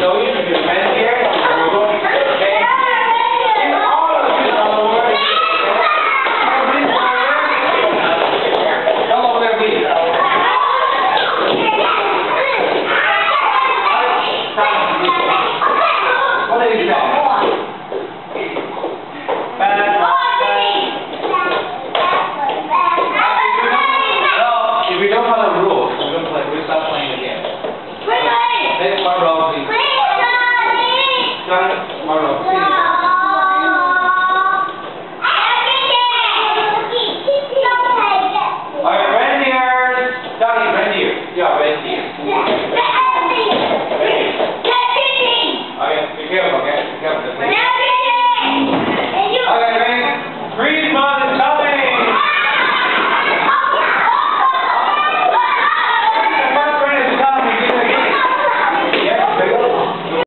So we introduced, man, Pablo.